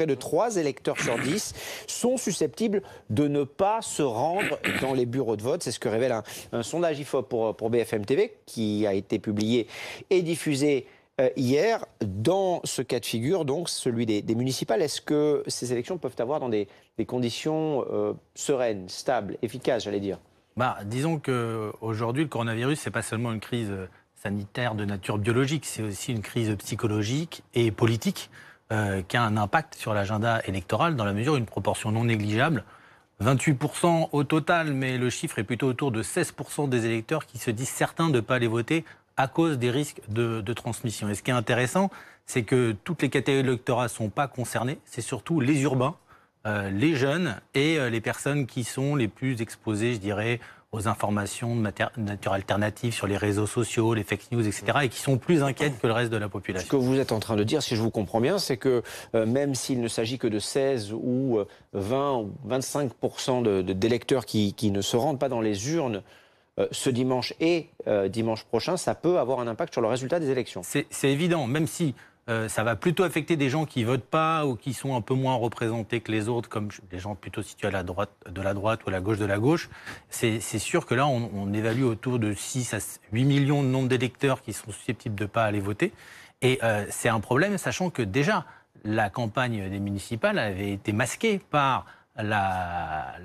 près de 3 électeurs sur 10 sont susceptibles de ne pas se rendre dans les bureaux de vote. C'est ce que révèle un, sondage IFOP pour, pour BFM TV qui a été publié et diffusé euh, hier. Dans ce cas de figure, donc celui des, municipales, est-ce que ces élections peuvent avoir dans des, conditions euh, sereines, stables, efficaces, j'allais dire? Bah, Disons qu'aujourd'hui, le coronavirus, ce n'est pas seulement une crise sanitaire de nature biologique, c'est aussi une crise psychologique et politique euh, qui a un impact sur l'agenda électoral dans la mesure une proportion non négligeable. 28% au total, mais le chiffre est plutôt autour de 16% des électeurs qui se disent certains de ne pas aller voter à cause des risques de, transmission. Et ce qui est intéressant, c'est que toutes les catégories d'électorat ne sont pas concernées, c'est surtout les urbains, euh, les jeunes et euh, les personnes qui sont les plus exposées, je dirais, aux informations de nature alternative sur les réseaux sociaux, les fake news, etc., et qui sont plus inquiètes que le reste de la population. Ce que vous êtes en train de dire, si je vous comprends bien, c'est que euh, même s'il ne s'agit que de 16 ou 20 ou 25 d'électeurs qui, qui, ne se rendent pas dans les urnes ce dimanche et dimanche prochain, ça peut avoir un impact sur le résultat des élections. C'est évident, même si euh, ça va plutôt affecter des gens qui votent pas ou qui sont un peu moins représentés que les autres, comme les gens plutôt situés à la droite de la droite ou à la gauche de la gauche. C'est sûr que là, on, évalue autour de 6 à 8 millions de nombre d'électeurs qui sont susceptibles de pas aller voter. Et euh, c'est un problème, sachant que déjà, la campagne des municipales avait été masquée par la,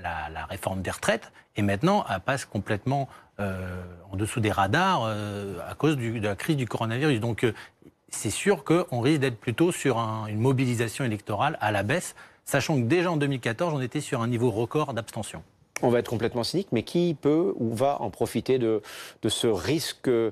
réforme des retraites et maintenant elle passe complètement euh, en dessous des radars à cause de la crise du coronavirus. Donc c'est sûr qu'on risque d'être plutôt sur une mobilisation électorale à la baisse, sachant que déjà en 2014, on était sur un niveau record d'abstention. On va être complètement cynique, mais qui peut ou va en profiter de, ce risque euh,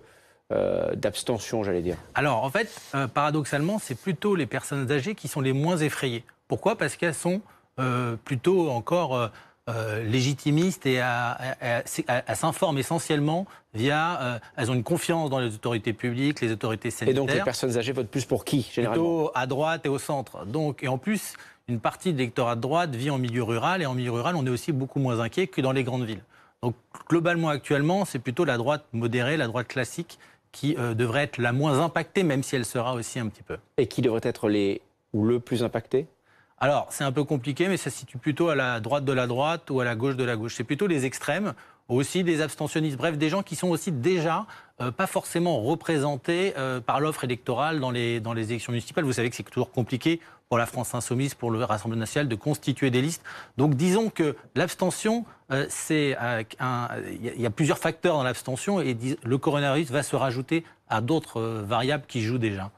d'abstention, j'allais dire? Alors, en fait, euh, paradoxalement, c'est plutôt les personnes âgées qui sont les moins effrayées. Pourquoi? Parce qu'elles sont euh, plutôt encore euh, légitimistes et elles s'informent essentiellement via. Euh, elles ont une confiance dans les autorités publiques, les autorités sanitaires. Et donc les personnes âgées votent plus pour qui, généralement Plutôt à droite et au centre. Donc, et en plus, une partie de l'électorat de droite vit en milieu rural, et en milieu rural, on est aussi beaucoup moins inquiet que dans les grandes villes. Donc, globalement, actuellement, c'est plutôt la droite modérée, la droite classique, qui euh, devrait être la moins impactée, même si elle sera aussi un petit peu. Et qui devrait être les ou le plus impacté alors, c'est un peu compliqué, mais ça se situe plutôt à la droite de la droite ou à la gauche de la gauche. C'est plutôt les extrêmes, aussi des abstentionnistes, bref, des gens qui sont aussi déjà euh, pas forcément représentés euh, par l'offre électorale dans les, dans les élections municipales. Vous savez que c'est toujours compliqué pour la France insoumise, pour le Rassemblement national, de constituer des listes. Donc disons que l'abstention, euh, c'est il y a plusieurs facteurs dans l'abstention et le coronavirus va se rajouter à d'autres variables qui jouent déjà.